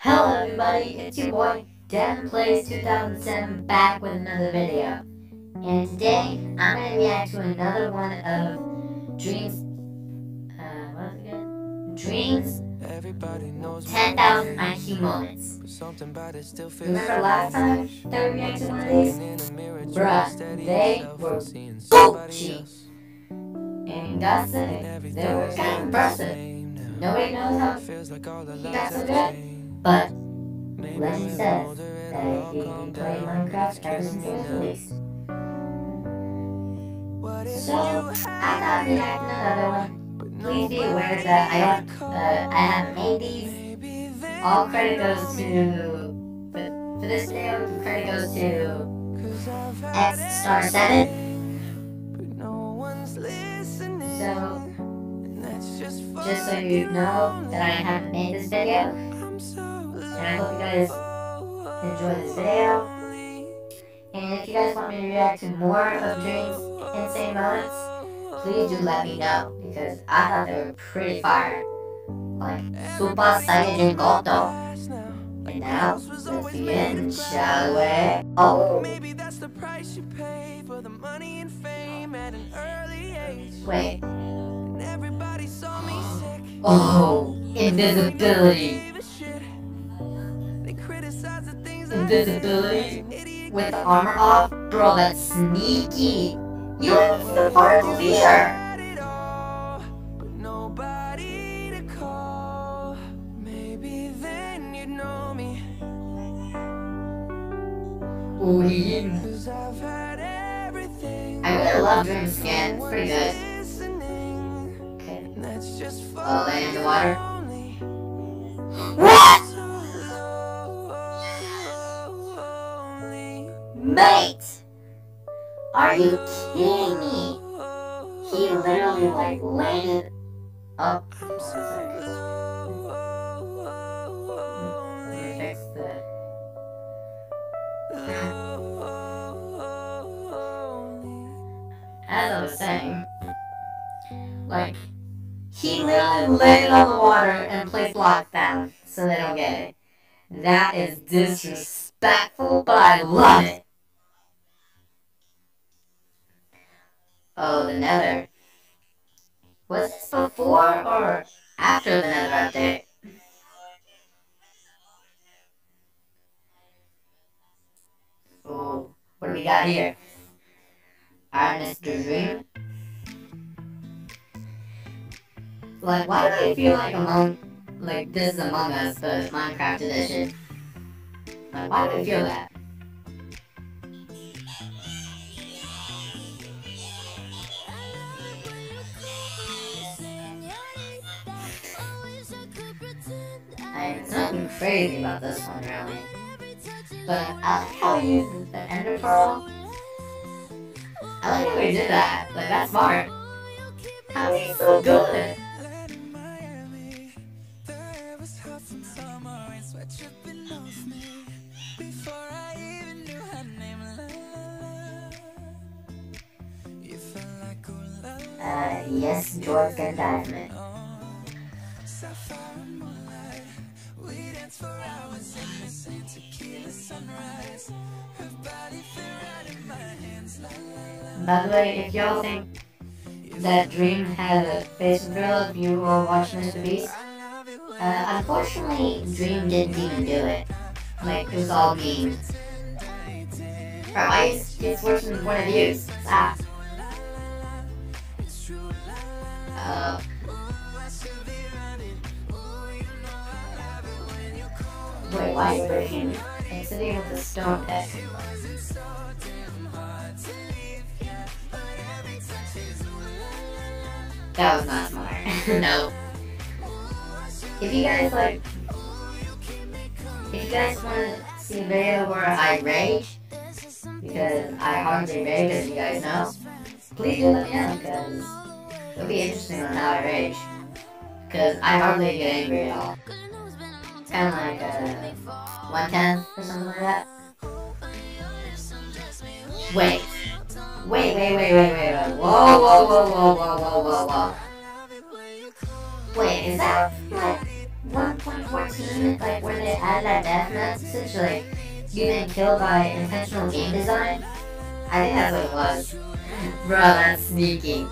Hello everybody, it's your boy, Dan Plays 2007 back with another video. And today, I'm going to react to another one of Dreams, uh, what was it again? Dreams 10,000 IQ moments. Remember last time that we reacted to one of these? Bruh, they were Gucci. And gotta say, they were kind of impressive. Nobody knows how he got so good, but legend says that he can play Minecraft ever since it was released. So, I thought we'd act another one. Please be aware that I don't, uh, I haven't made these. All credit goes to, for, this video, credit goes to X Star 7. So, just so you know that I haven't made this video, and I hope you guys enjoy this video. And if you guys want me to react to more of Dream's insane moments, please do let me know because I thought they were pretty fire. Like Super Saiyajin Goku. And now, let's begin, shall we? Oh. Maybe that's the price you pay for the money and fame at an early age. Wait. And everybody saw me sick. Oh, invisibility. Invisibility with the armor off? Bro, that's sneaky. You have the part of the leader. had it all, but nobody to call. Maybe then you'd know me. Ooh, he- I've had everything. I really love Dream Skin. It's pretty good. Okay. And that's just Oh, land in the water. Are you kidding me? He literally like landed up. Fix the. As I was saying, like, he literally landed on the water and placed lockdown so they don't get it. That is disrespectful, but I love it. Oh, the Nether. Was this before or after the Nether update? Ooh, what do we got here? Mr. Dream. Like, why do I feel like Among, like this is Among Us, but Minecraft edition? Like, why do I feel that? I, there's nothing crazy about this one, really. But uh, I like how he uses the Ender Pearl. I like how he did that. Like, that's smart. How is he so good? Was hot from summer and By the way, if y'all think that Dream had a face reveal if you were watching Mr. Beast, uh, unfortunately, Dream didn't even do it. Like, it was all memes. Bro, why is it's worse than point of views? Stop. love. Uh, you wait, why Virgin sitting with the stone deck? That was not smart. no. If you guys like, if you guys want to see a video where I rage, because I hardly rage, as you guys know, please do let me know, because it'll be interesting on how I rage. Because I hardly get angry at all. It's kind of like uh, one tenth or something like that. Wait. Wait, wait, wait, wait, wait, wait. Whoa, whoa, whoa, whoa, whoa, whoa, that like 1.5 2014, like where they added that death message, like you been killed by intentional game design? I think that's what it was. Bro, that's sneaky.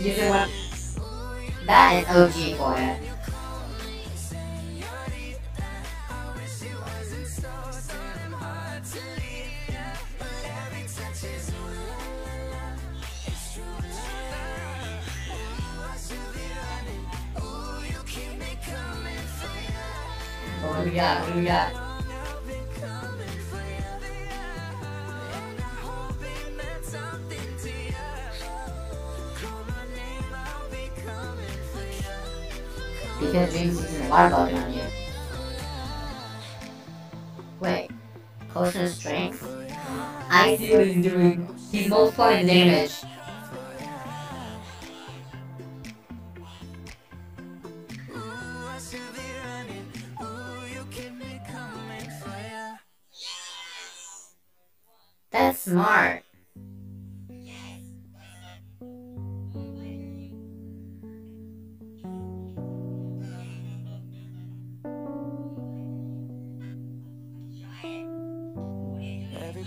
You should want that is OG for you. We got? Because James is a water bug on you. Wait. Potion of strength? I see what he's doing. He's multiplying damage.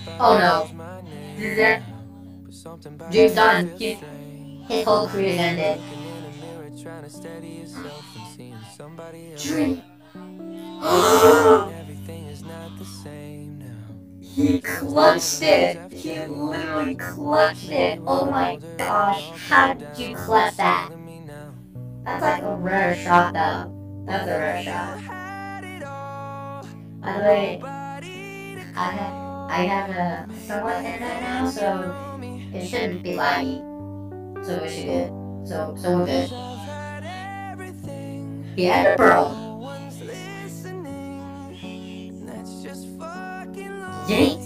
Oh no. This is it. Dream's done. His, his whole career's ended. Dream. he clutched it. He literally clutched it. Oh my gosh. How did you clutch that? That's like a rare shot though. That's a rare shot. By the way, I have I have a somewhat internet now, so it shouldn't be laggy. So we should get so so we're good. He had a pearl. Yeet.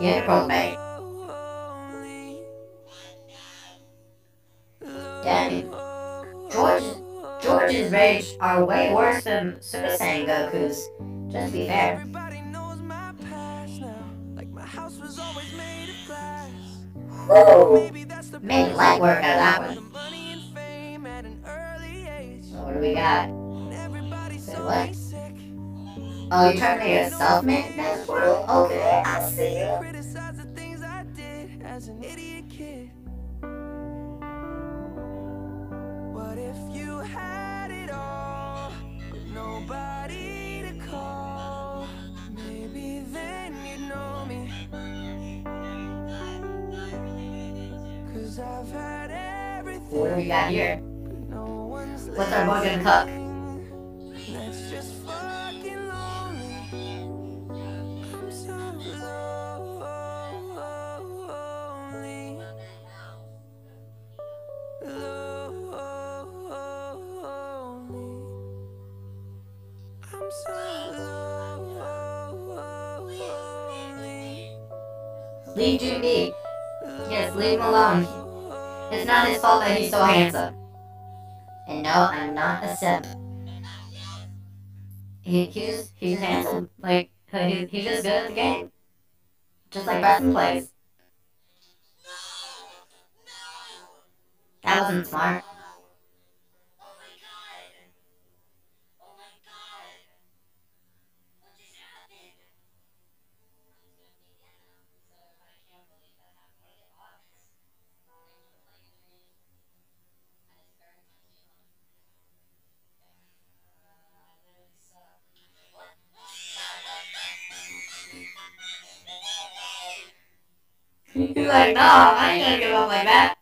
He pearl mate. Damn. George George's rage are way worse than Super Saiyan Goku's. Just be fair. Everybody knows my past now. Like my house was always made of glass. Maybe that's the Made light work out of that one. money and fame at an early age. So what do we got? And everybody's Say so what? Oh, you're trying to make self-made dance? Okay, I see you. Everything. What do we got here? What's our boy gonna cook? Not his fault that he's so handsome. And no, I'm not a simp. He, he's, he's handsome. Like, he, he's just good at the game. Just like Preston plays. That wasn't smart. He's like, no, I ain't gonna give up like that.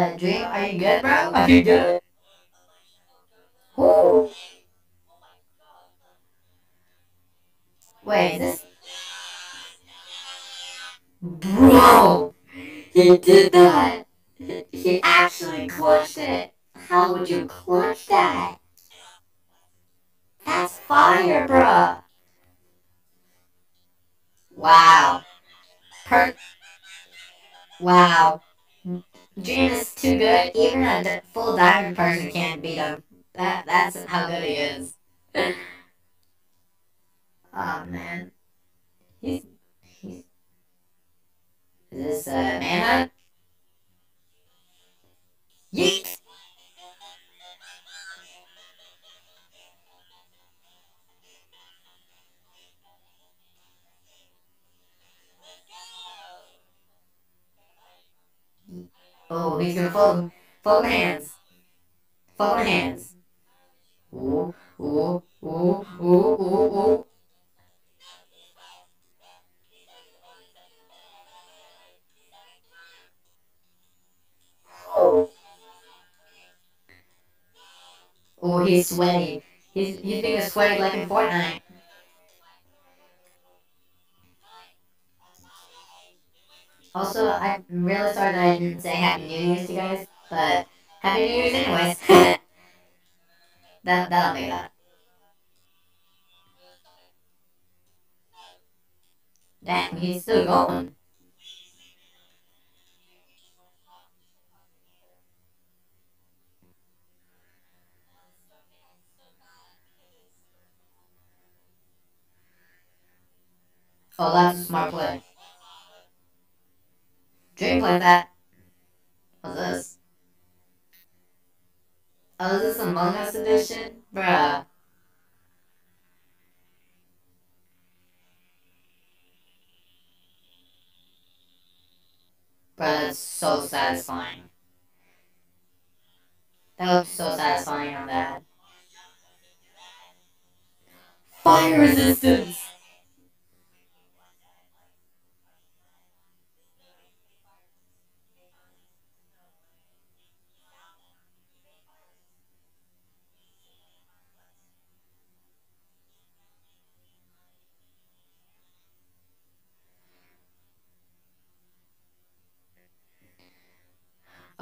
Uh, Dream, are you good, bro? Are you good? Woo. Wait, is this? Bro! He did that! He actually clutched it! How would you clutch that? That's fire, bro! Wow. Per. Wow. Is too good. Even a full diamond person can't beat him. That that's how good he is. oh man. He's he's. Is this uh, manhunt? Oh, he's gonna fold, fold hands. Fold hands. Ooh, ooh, ooh, ooh, ooh, ooh. Oh, he's sweaty. He's he's being sweaty like in Fortnite. Also, I'm really sorry that I didn't say Happy New Year's to you guys, but Happy New Year's anyways. that that'll make that. Damn, he's still going. Oh, that's a smart play. Dream like that. What's this? Oh, is this Among Us edition? Bruh. Bruh, that's so satisfying. That looks so satisfying on that. Fire resistance!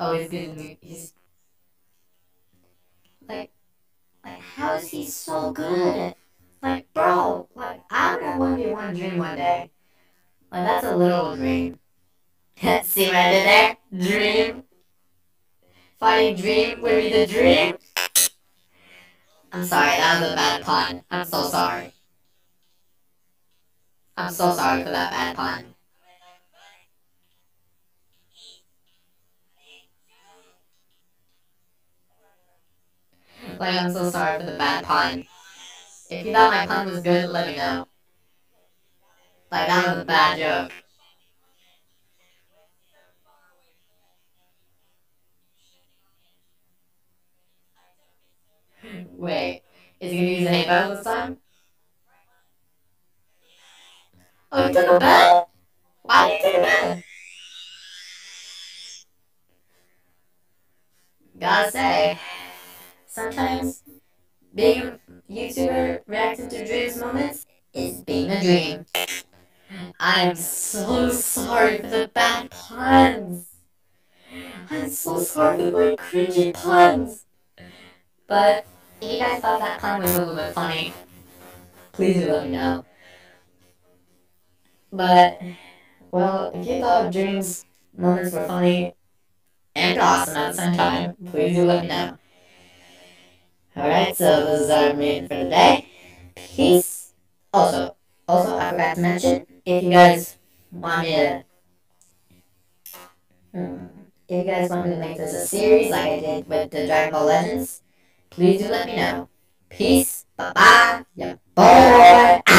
Oh, he's getting me. He's like, like, how is he so good? Like, bro, like, I'm gonna one v one dream one day. Like, that's a little dream. See what I did there? Dream. Fighting dream would be the dream. I'm sorry, that was a bad pun. I'm so sorry. I'm so sorry for that bad pun. Like, I'm so sorry for the bad pun. If you thought my pun was good, let me know. Like, that was a bad joke. Wait, is he gonna use a halo this time? Oh, he took a bet? Why did he take a bet? Gotta say, sometimes being a YouTuber reacting to dreams moments is being a dream. I'm so sorry for the bad puns. I'm so sorry for my cringy puns. But if you guys thought that pun was a little bit funny, please do let me know. But, well, if you thought dreams moments were funny and awesome at the same time, please do let me know. Alright, so is our meeting for today. Peace. Also, also, I forgot to mention, if you guys want me to, hmm, if you guys want me to make this a series like I did with the Dragon Ball Legends, please do let me know. Peace. Bye bye. Yeah, boy.